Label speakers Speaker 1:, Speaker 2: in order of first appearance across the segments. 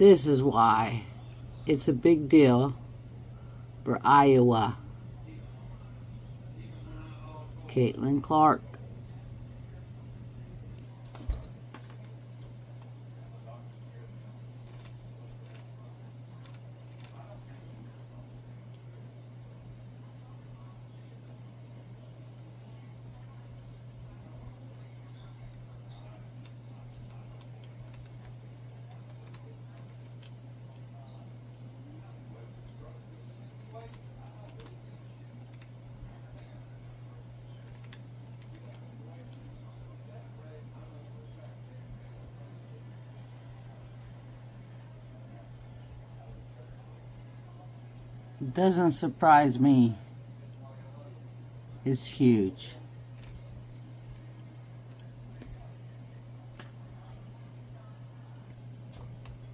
Speaker 1: This is why it's a big deal for Iowa. Caitlin Clark. Doesn't surprise me. It's huge.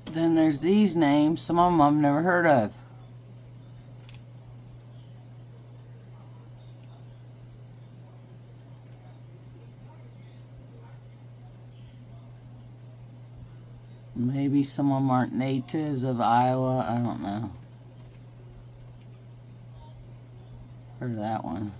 Speaker 1: Then there's these names, some of them I've never heard of. Maybe some of them aren't natives of Iowa, I don't know. Heard that one.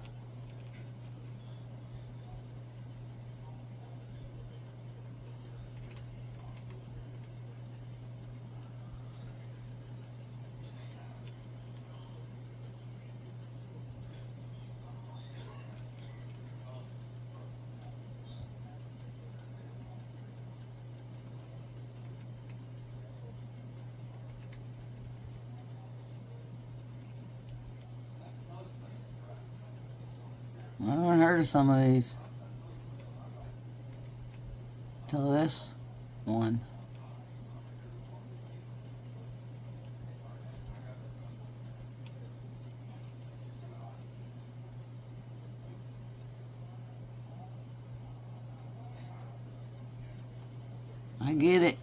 Speaker 1: I haven't heard of some of these. Till this one. I get it.